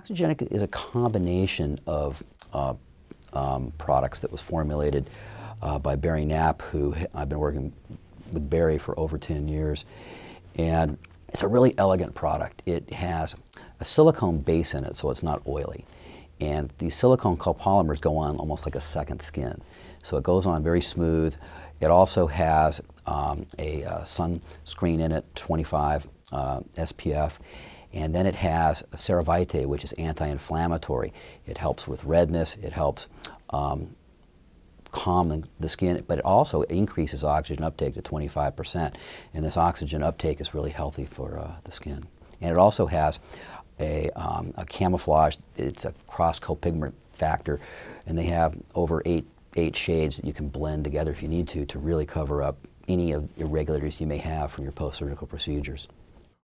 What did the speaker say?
Oxygenetix is a combination of uh, um, products that was formulated uh, by Barry Knapp, who I've been working with Barry for over 10 years. And it's a really elegant product. It has a silicone base in it, so it's not oily. And these silicone copolymers go on almost like a second skin. So it goes on very smooth. It also has um, a uh, sunscreen in it, 25 uh, SPF. And then it has CeraVite, which is anti-inflammatory. It helps with redness. It helps um, calm the skin, but it also increases oxygen uptake to 25%. And this oxygen uptake is really healthy for uh, the skin. And it also has a, um, a camouflage, it's a cross copigment factor, and they have over eight, eight shades that you can blend together if you need to to really cover up any of the irregularities you may have from your post-surgical procedures.